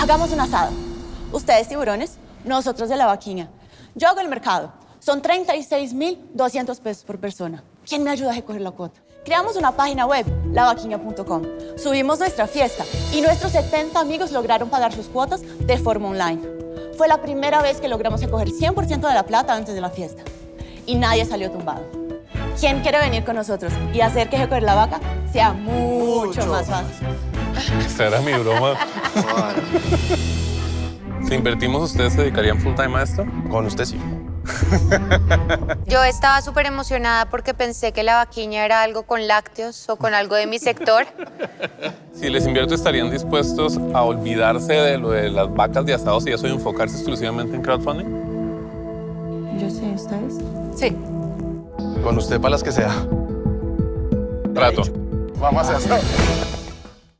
Hagamos un asado. Ustedes tiburones, nosotros de la vaquilla. Yo hago el mercado. Son 36.200 pesos por persona. ¿Quién me ayuda a recoger la cuota? Creamos una página web, lavaquina.com. Subimos nuestra fiesta y nuestros 70 amigos lograron pagar sus cuotas de forma online. Fue la primera vez que logramos recoger 100% de la plata antes de la fiesta. Y nadie salió tumbado. ¿Quién quiere venir con nosotros y hacer que recoger la vaca sea mucho, más fácil? Esa era mi broma. si invertimos, ¿ustedes se dedicarían full time a esto? Con usted sí. Yo estaba súper emocionada porque pensé que la vaquiña era algo con lácteos o con algo de mi sector. Si les invierto, ¿estarían dispuestos a olvidarse de lo de las vacas de asados y eso y enfocarse exclusivamente en crowdfunding? Yo sé, ¿ustedes? Sí. Con usted para las que sea. Trato. Vamos a hacer eso.